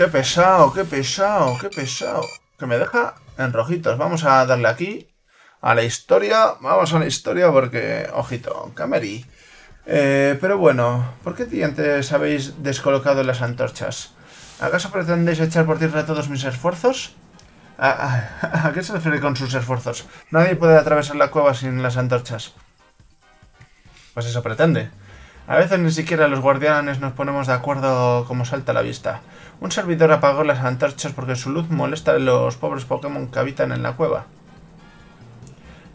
Qué pesado, qué pesado, qué pesado. Que me deja en rojitos. Vamos a darle aquí a la historia. Vamos a la historia porque, ojito, Cameri. Eh, pero bueno, ¿por qué dientes habéis descolocado las antorchas? ¿Acaso pretendéis echar por tierra todos mis esfuerzos? ¿A, qué se refiere con sus esfuerzos? Nadie puede atravesar la cueva sin las antorchas. Pues eso pretende. A veces ni siquiera los guardianes nos ponemos de acuerdo como salta la vista. Un servidor apagó las antorchas porque su luz molesta a los pobres Pokémon que habitan en la cueva.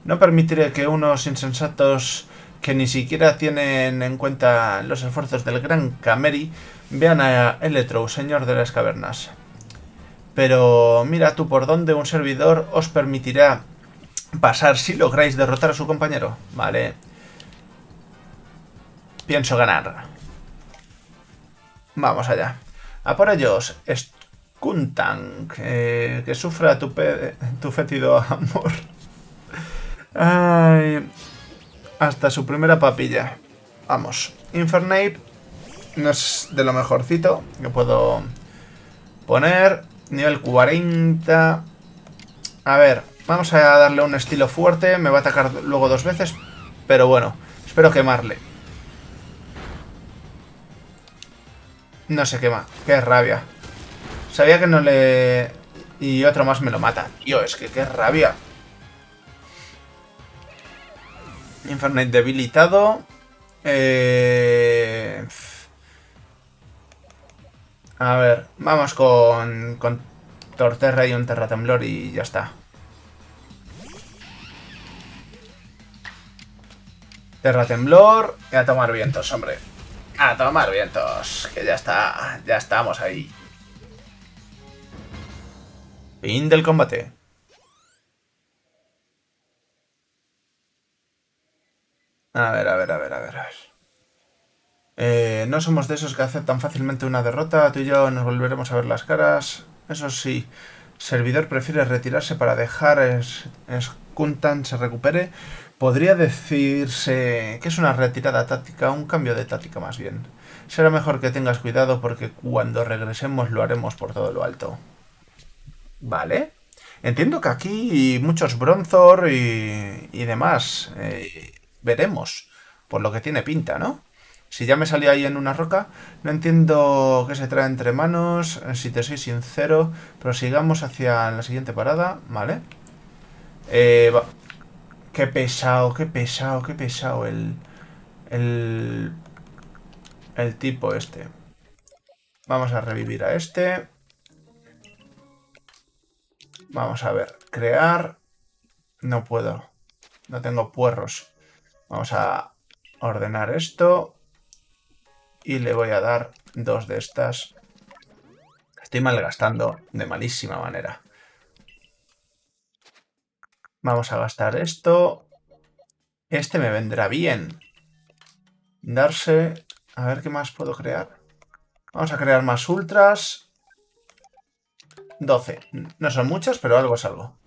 No permitiré que unos insensatos que ni siquiera tienen en cuenta los esfuerzos del gran Cameri vean a Electro, señor de las cavernas. Pero mira tú por dónde un servidor os permitirá pasar si lográis derrotar a su compañero. Vale. Pienso ganar. Vamos allá. A por ellos. Skuntank. que sufra tu, tu fétido amor. Hasta su primera papilla. Vamos. Infernape no es de lo mejorcito que puedo poner. Nivel 40. A ver, vamos a darle un estilo fuerte. Me va a atacar luego dos veces. Pero bueno, espero quemarle. No se quema. Qué rabia. Sabía que no le... Y otro más me lo mata. Tío, es que qué rabia. Infernape debilitado. Eh... A ver, vamos con, con Torterra y un Terratemblor y ya está. Terratemblor y a tomar vientos, hombre. A tomar vientos, que ya está, ya estamos ahí. Fin del combate. A ver, a ver, a ver, a ver. Eh, no somos de esos que aceptan fácilmente una derrota. Tú y yo nos volveremos a ver las caras. Eso sí, servidor prefiere retirarse para dejar es, Skuntan se recupere. Podría decirse que es una retirada táctica, un cambio de táctica más bien. Será mejor que tengas cuidado porque cuando regresemos lo haremos por todo lo alto. Vale. Entiendo que aquí muchos Bronzor y, y demás. Eh, veremos, por lo que tiene pinta, ¿no? Si ya me salí ahí en una roca, no entiendo qué se trae entre manos, si te soy sincero, pero sigamos hacia la siguiente parada, ¿vale? Eh, Qué pesado, qué pesado, qué pesado el, el, el tipo este. Vamos a revivir a este. Vamos a ver, crear. No puedo, no tengo puerros. Vamos a ordenar esto. Y le voy a dar dos de estas. Estoy malgastando de malísima manera. Vamos a gastar esto. Este me vendrá bien. Darse... A ver qué más puedo crear. Vamos a crear más ultras. 12. No son muchas, pero algo es algo.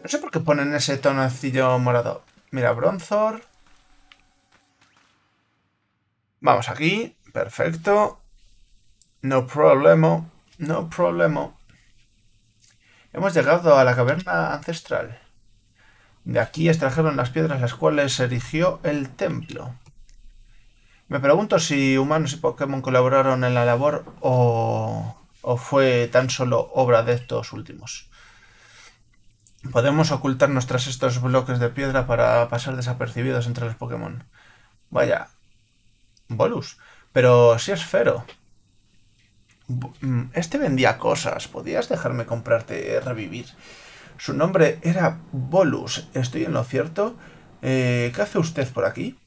No sé por qué ponen ese tonacillo morado. Mira, Bronzor. Vamos aquí. Perfecto. No problema. No problema. Hemos llegado a la caverna ancestral. De aquí extrajeron las piedras las cuales se erigió el templo. Me pregunto si humanos y Pokémon colaboraron en la labor o, o fue tan solo obra de estos últimos. Podemos ocultarnos tras estos bloques de piedra para pasar desapercibidos entre los Pokémon. Vaya. Bolus. Pero si es Fero. Mm, este vendía cosas. ¿Podías dejarme comprarte revivir? Su nombre era Bolus. ¿Estoy en lo cierto? Eh, ¿Qué hace usted por aquí?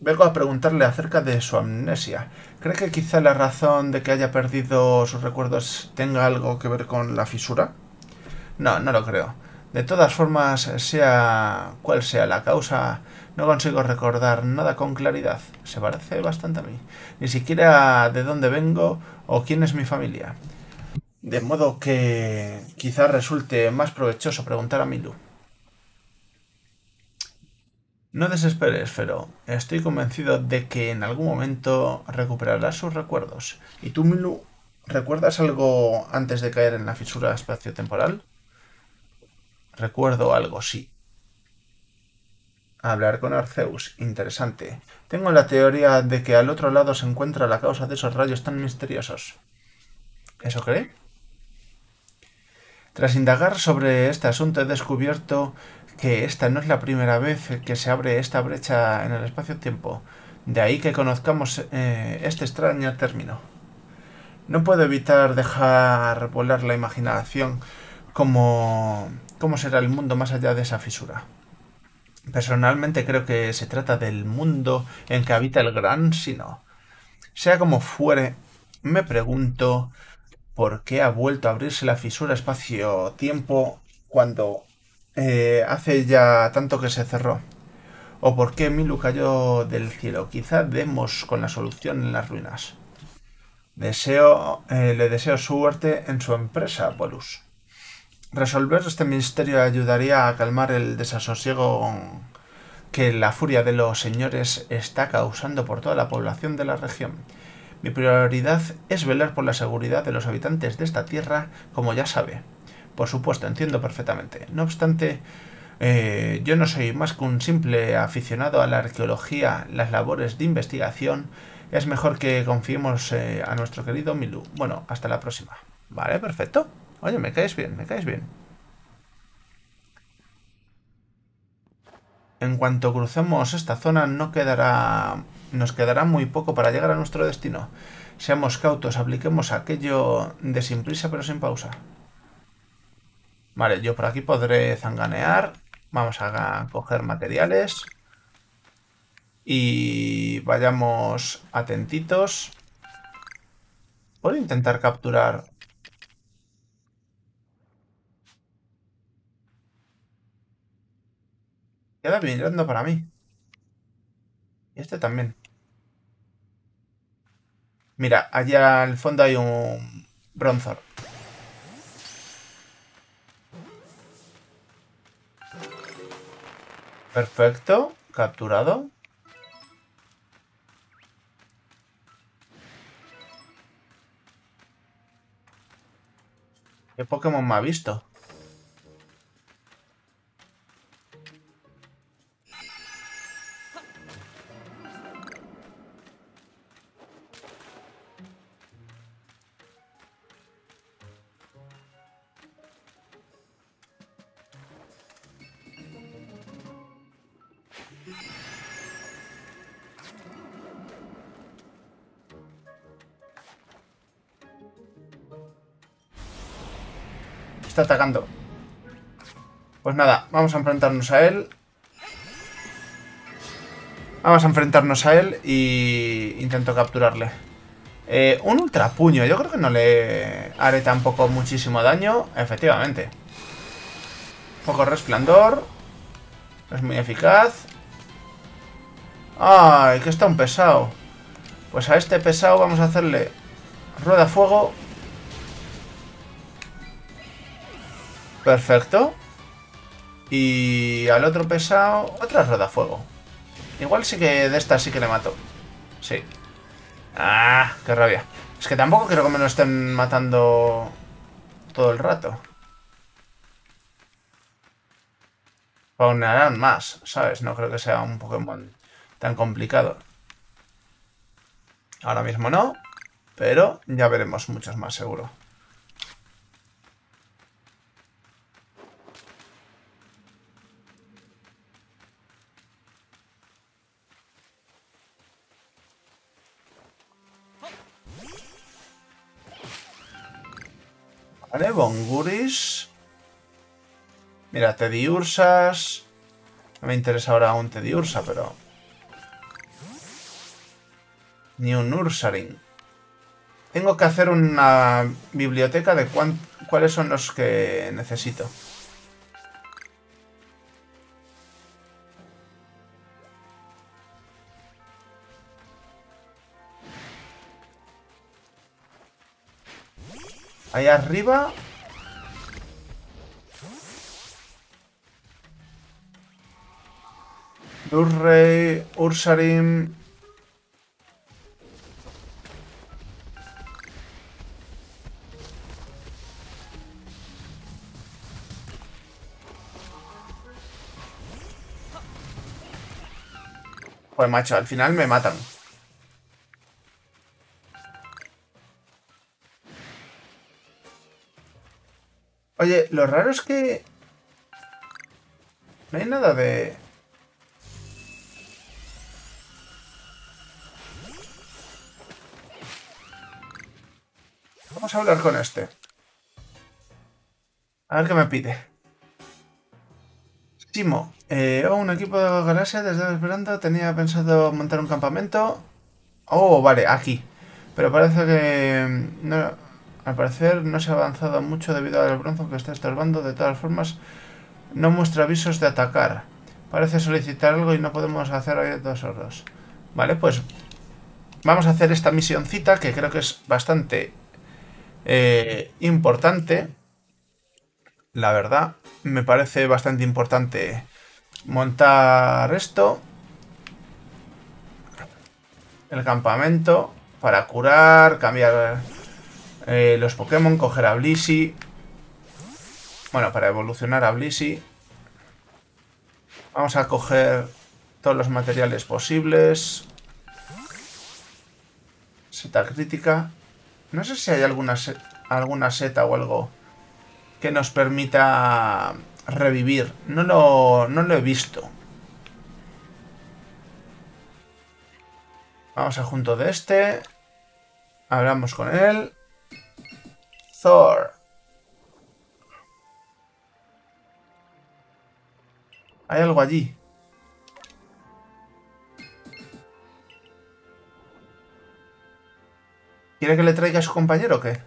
Vengo a preguntarle acerca de su amnesia. ¿Cree que quizá la razón de que haya perdido sus recuerdos tenga algo que ver con la fisura? No, no lo creo. De todas formas, sea cual sea la causa, no consigo recordar nada con claridad. Se parece bastante a mí. Ni siquiera de dónde vengo o quién es mi familia. De modo que quizás resulte más provechoso preguntar a Milu. No desesperes, Fero. Estoy convencido de que en algún momento recuperarás sus recuerdos. ¿Y tú, Milu, recuerdas algo antes de caer en la fisura espacio-temporal? Recuerdo algo, sí. Hablar con Arceus, interesante. Tengo la teoría de que al otro lado se encuentra la causa de esos rayos tan misteriosos. ¿Eso cree? Tras indagar sobre este asunto he descubierto que esta no es la primera vez que se abre esta brecha en el espacio-tiempo. De ahí que conozcamos eh, este extraño término. No puedo evitar dejar volar la imaginación cómo será el mundo más allá de esa fisura. Personalmente creo que se trata del mundo en que habita el gran sino. Sea como fuere, me pregunto por qué ha vuelto a abrirse la fisura espacio-tiempo cuando eh, hace ya tanto que se cerró. O por qué Milu cayó del cielo. Quizá demos con la solución en las ruinas. Deseo, eh, le deseo suerte en su empresa, Bolus. Resolver este misterio ayudaría a calmar el desasosiego que la furia de los señores está causando por toda la población de la región. Mi prioridad es velar por la seguridad de los habitantes de esta tierra, como ya sabe. Por supuesto, entiendo perfectamente. No obstante, eh, yo no soy más que un simple aficionado a la arqueología, las labores de investigación. Es mejor que confiemos eh, a nuestro querido Milu. Bueno, hasta la próxima. Vale, perfecto. Oye, me caes bien, me caes bien. En cuanto crucemos esta zona, no quedará nos quedará muy poco para llegar a nuestro destino. Seamos cautos, apliquemos aquello de sin prisa pero sin pausa. Vale, yo por aquí podré zanganear. Vamos a coger materiales. Y vayamos atentitos. Puedo intentar capturar... Queda mirando para mí. Y este también. Mira, allá al fondo hay un bronzor. Perfecto, capturado. ¿Qué Pokémon me ha visto? Está atacando. Pues nada, vamos a enfrentarnos a él. Vamos a enfrentarnos a él y intento capturarle. Eh, un ultrapuño. Yo creo que no le haré tampoco muchísimo daño. Efectivamente. Poco resplandor. Es muy eficaz. ¡Ay, que está un pesado! Pues a este pesado vamos a hacerle rueda fuego Perfecto. Y al otro pesado, otra rueda fuego. Igual sí que de esta sí que le mato. Sí. Ah, qué rabia. Es que tampoco quiero que me lo estén matando todo el rato. Paunearán más, ¿sabes? No creo que sea un Pokémon tan complicado. Ahora mismo no, pero ya veremos muchos más seguro. Vale, Bonguris. Mira, Tediursas. No me interesa ahora un Tediursa, pero... Ni un Ursaring. Tengo que hacer una biblioteca de cuáles son los que necesito. Ahí arriba. Urrey, Ursarim... Pues macho, al final me matan. Oye, lo raro es que... No hay nada de... Vamos a hablar con este. A ver qué me pide. Simo, eh, oh, un equipo de galaxia desde esperando. Tenía pensado montar un campamento. Oh, vale, aquí. Pero parece que... Mm, no, al parecer no se ha avanzado mucho debido al bronzo que está estorbando. De todas formas, no muestra avisos de atacar. Parece solicitar algo y no podemos hacer dos horas. Vale, pues vamos a hacer esta misioncita que creo que es bastante eh, importante. La verdad, me parece bastante importante montar esto. El campamento para curar, cambiar eh, los Pokémon, coger a Blissey. Bueno, para evolucionar a Blissey. Vamos a coger todos los materiales posibles. Seta crítica. No sé si hay alguna, alguna seta o algo que nos permita revivir. No lo, no lo he visto. Vamos a junto de este. Hablamos con él. Hay algo allí. ¿Quiere que le traiga a su compañero o qué?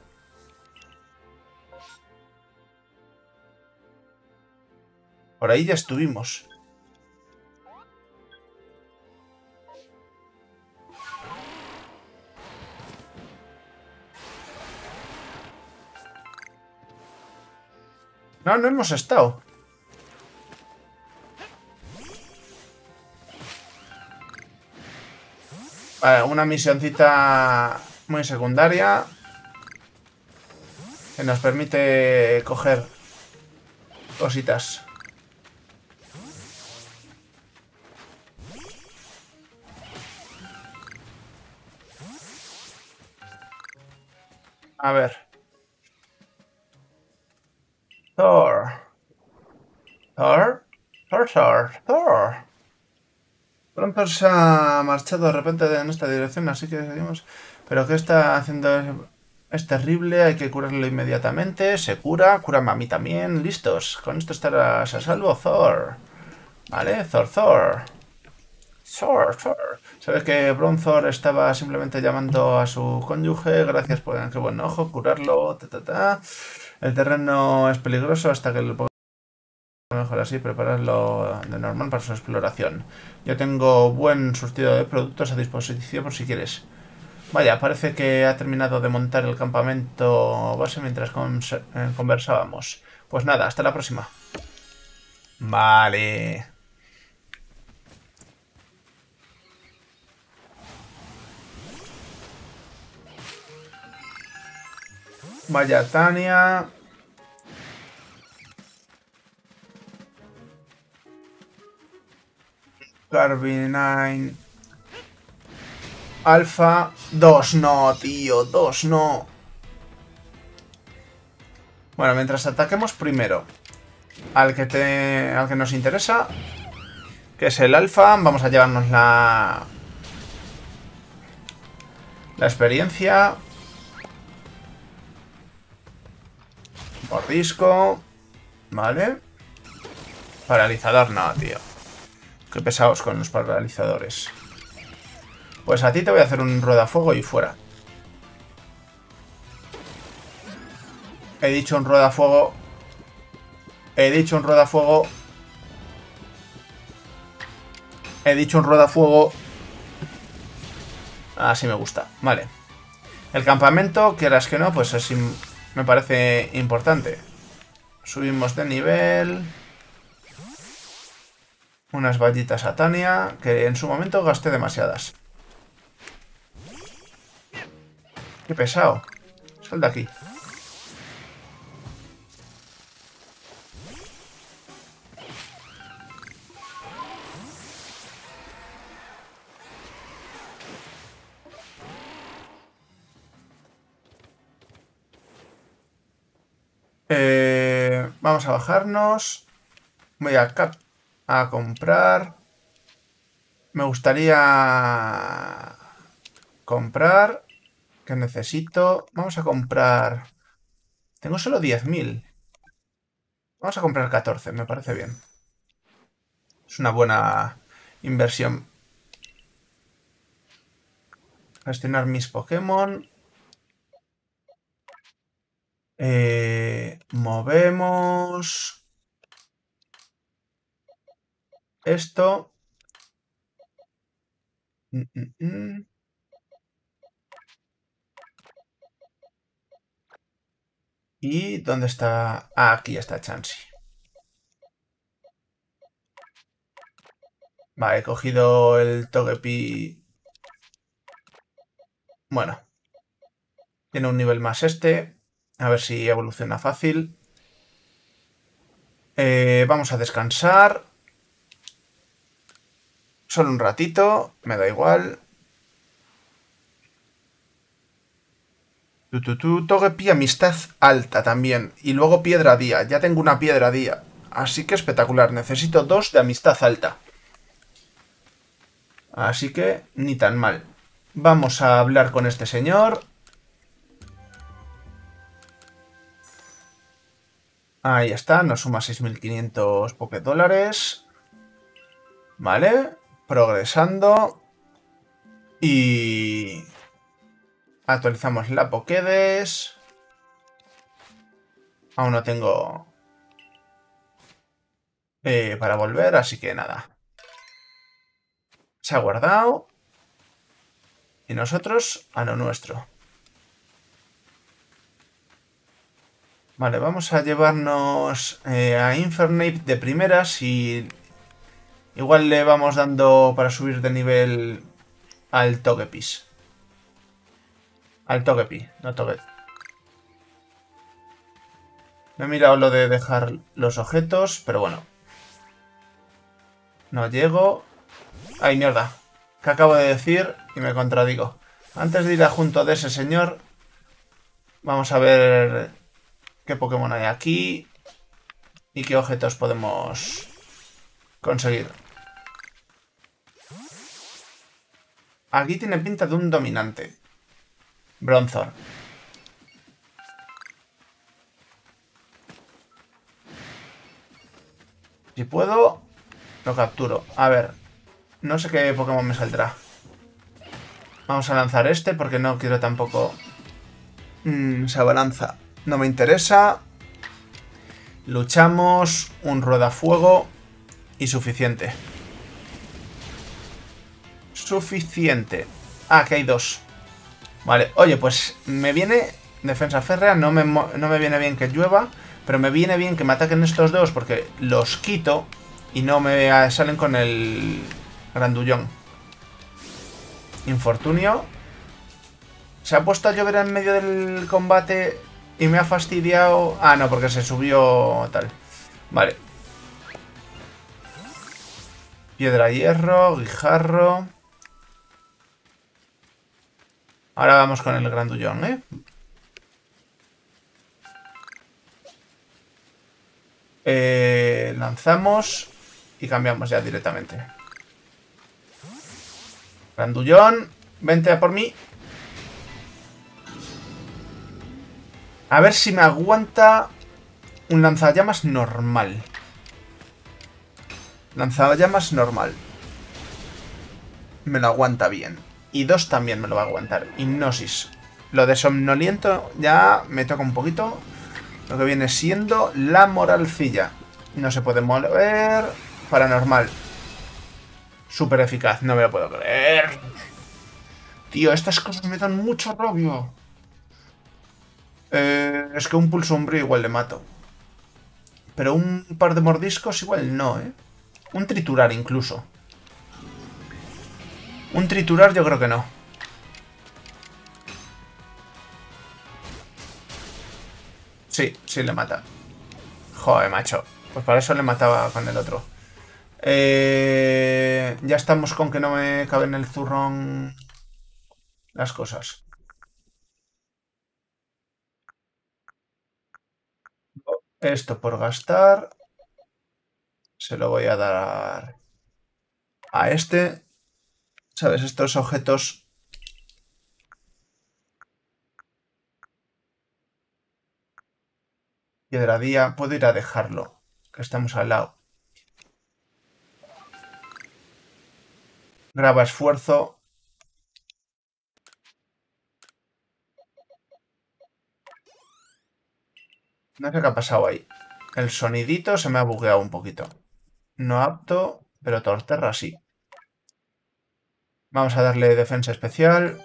Por ahí ya estuvimos. No, no hemos estado. Vale, una misioncita muy secundaria. Que nos permite coger cositas. A ver. Thor, Thor. Pronto se ha marchado de repente en esta dirección, así que seguimos. Pero ¿qué está haciendo? Es terrible, hay que curarlo inmediatamente. Se cura, cura a mí también. Listos. Con esto estarás a salvo, Thor. Vale, Thor, Thor. Thor, Thor. Sabes que Bronzor estaba simplemente llamando a su cónyuge. Gracias por qué buen ojo, curarlo. Ta, ta, ta. El terreno es peligroso hasta que el mejor así prepararlo de normal para su exploración. Yo tengo buen surtido de productos a disposición por si quieres. Vaya, parece que ha terminado de montar el campamento base mientras eh, conversábamos. Pues nada, hasta la próxima. Vale. Vaya Tania. Carbine. Alfa. Dos no, tío. Dos no. Bueno, mientras ataquemos primero al que, te, al que nos interesa, que es el alfa, vamos a llevarnos la, la experiencia. Mordisco. Vale. Paralizador, no, tío. Qué pesados con los paralizadores. Pues a ti te voy a hacer un ruedafuego y fuera. He dicho un ruedafuego. He dicho un ruedafuego. He dicho un ruedafuego. Así me gusta. Vale. El campamento, quieras que no, pues así me parece importante. Subimos de nivel. Unas vallitas a Tania, que en su momento gasté demasiadas. Qué pesado. Sal de aquí. Eh, vamos a bajarnos. Voy a, a comprar. Me gustaría comprar. Que necesito. Vamos a comprar. Tengo solo 10.000. Vamos a comprar 14, me parece bien. Es una buena inversión. Gestionar mis Pokémon. Eh, movemos esto. Mm, mm, mm. ¿Y dónde está? Ah, aquí está Chansey. Vale, he cogido el Togepi. Bueno. Tiene un nivel más este. A ver si evoluciona fácil. Eh, vamos a descansar. Solo un ratito, me da igual. Togepi amistad alta también. Y luego piedra día. Ya tengo una piedra día. Así que espectacular. Necesito dos de amistad alta. Así que ni tan mal. Vamos a hablar con este señor. Ahí está, nos suma 6.500 dólares. Vale, progresando. Y... Actualizamos la Pokédex. Aún no tengo... Eh, para volver, así que nada. Se ha guardado. Y nosotros a lo nuestro. Vale, vamos a llevarnos eh, a Infernape de primeras y igual le vamos dando para subir de nivel al Togepis. Al Togepi, no Togepi. Me he mirado lo de dejar los objetos, pero bueno. No llego. ¡Ay, mierda! ¿Qué acabo de decir? Y me contradigo. Antes de ir a junto de ese señor, vamos a ver qué Pokémon hay aquí y qué objetos podemos conseguir. Aquí tiene pinta de un dominante. Bronzor. Si puedo, lo capturo. A ver, no sé qué Pokémon me saldrá. Vamos a lanzar este porque no quiero tampoco... Mm, se abalanza. No me interesa. Luchamos. Un ruedafuego. Y suficiente. Suficiente. Ah, que hay dos. Vale, oye, pues me viene defensa férrea. No me, no me viene bien que llueva. Pero me viene bien que me ataquen estos dos porque los quito y no me salen con el grandullón. Infortunio. Se ha puesto a llover en medio del combate y me ha fastidiado... Ah, no, porque se subió tal. Vale. Piedra hierro, guijarro. Ahora vamos con el grandullón, ¿eh? ¿eh? lanzamos y cambiamos ya directamente. Grandullón, vente a por mí. A ver si me aguanta un lanzallamas normal. Lanzallamas normal. Me lo aguanta bien. Y dos también me lo va a aguantar. Hipnosis. Lo de somnoliento ya me toca un poquito. Lo que viene siendo la moralcilla. No se puede mover. Paranormal. Súper eficaz. No me lo puedo creer. Tío, estas cosas me dan mucho rabio. Eh, es que un pulso umbrío igual le mato. Pero un par de mordiscos igual no, ¿eh? Un triturar incluso. Un triturar yo creo que no. Sí, sí le mata. Joder, macho. Pues para eso le mataba con el otro. Eh, ya estamos con que no me cabe en el zurrón las cosas. Esto por gastar. Se lo voy a dar a este. ¿Sabes? Estos objetos... Piedradía. Puedo ir a dejarlo. Que estamos al lado. Graba esfuerzo. No sé qué ha pasado ahí. El sonidito se me ha bugueado un poquito. No apto, pero Torterra sí. Vamos a darle defensa especial.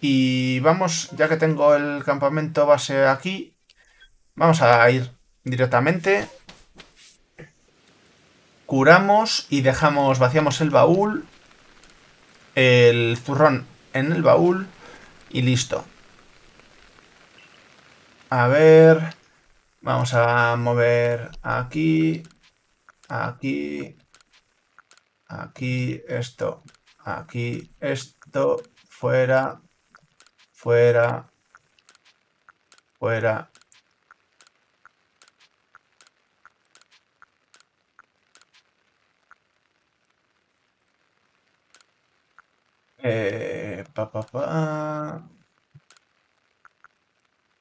Y vamos, ya que tengo el campamento base aquí, vamos a ir directamente. Curamos y dejamos, vaciamos el baúl, el zurrón en el baúl y listo. A ver. Vamos a mover aquí. Aquí. Aquí. Esto. Aquí. Esto. Fuera. Fuera. Fuera. Eh, pa, pa, pa.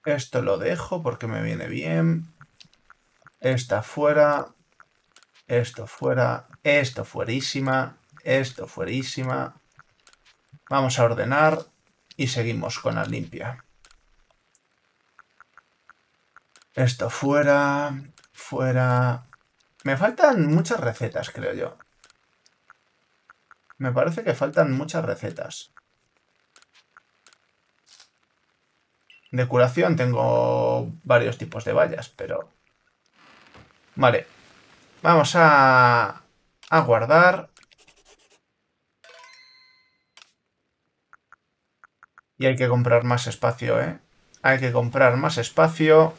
Esto lo dejo porque me viene bien. Esta fuera. Esto fuera. Esto fuerísima. Esto fuerísima. Vamos a ordenar. Y seguimos con la limpia. Esto fuera. Fuera. Me faltan muchas recetas, creo yo. Me parece que faltan muchas recetas. De curación tengo varios tipos de vallas, pero... Vale. Vamos a... A guardar. Y hay que comprar más espacio, ¿eh? Hay que comprar más espacio.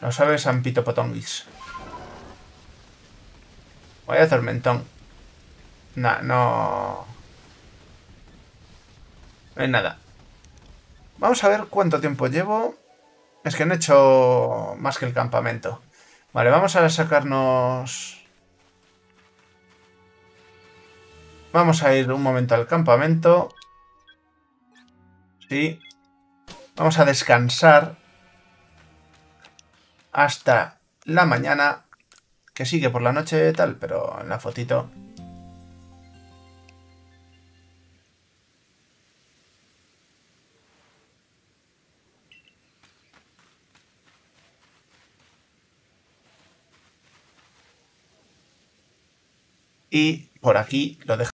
Lo sabe San Pito Potonguis. Vaya tormentón. Nah, no... No hay nada. Vamos a ver cuánto tiempo llevo. Es que no he hecho más que el campamento. Vale, vamos a sacarnos... Vamos a ir un momento al campamento. Sí. Vamos a descansar hasta la mañana. Que sigue por la noche tal, pero en la fotito... Y por aquí lo dejo.